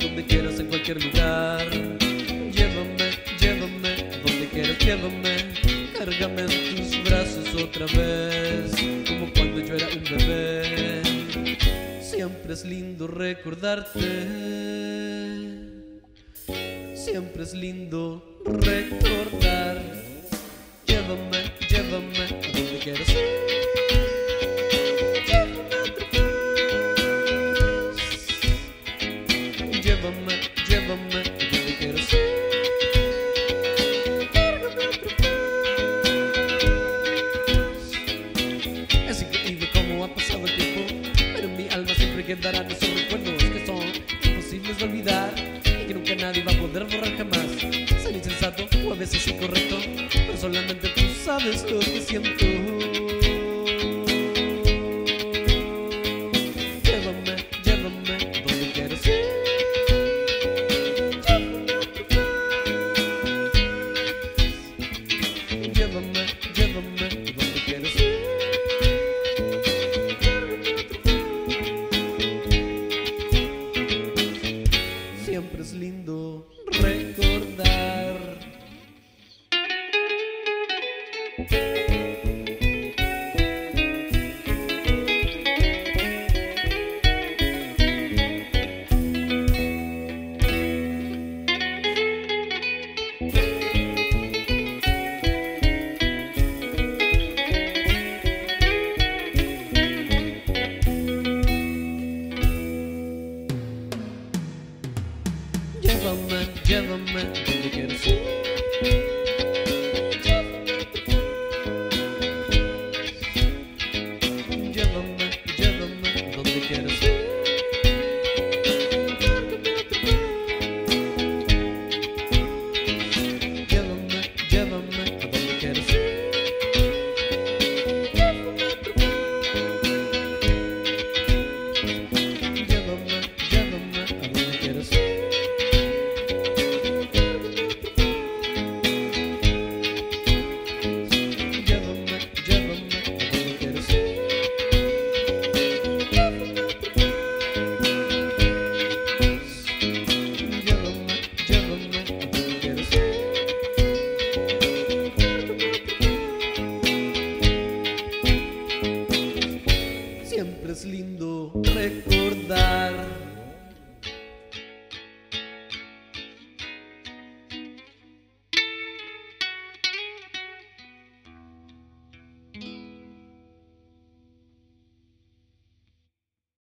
donde quieras, en cualquier lugar. Llévame, llévame, donde quieras, llévame. Cárgame en tus brazos otra vez, como cuando yo era un bebé. Siempre es lindo recordarte. Siempre es lindo recordar. Llévame, llévame a donde quieras. Quedarán esos recuerdos que son imposibles de olvidar y que nunca nadie va a poder borrar jamás. Ser insensato o a veces incorrecto, pero solamente tú sabes lo que siento. Llévame, llévame music.